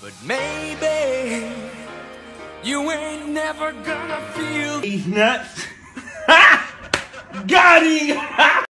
But maybe you ain't never gonna feel. He's nuts. Got him!